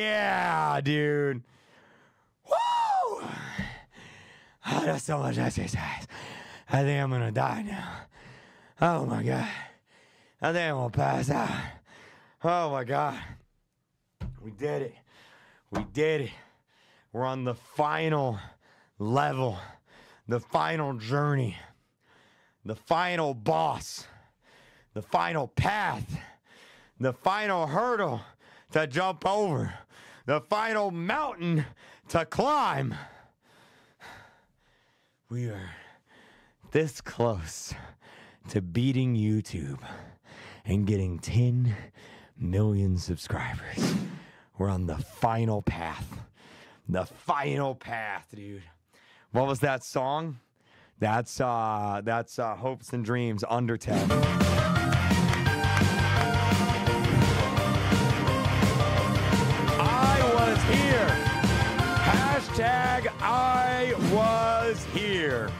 yeah, dude. Woo! Oh, that's so much exercise. I think I'm gonna die now. Oh my god. I think I'm gonna pass out. Oh my god. We did it. We did it. We're on the final level, the final journey, the final boss, the final path, the final hurdle to jump over, the final mountain to climb. We are this close to beating YouTube and getting 10 million subscribers. We're on the final path. The final path, dude. What was that song? That's uh that's uh Hopes and Dreams Undertale. Here. Hashtag I was here.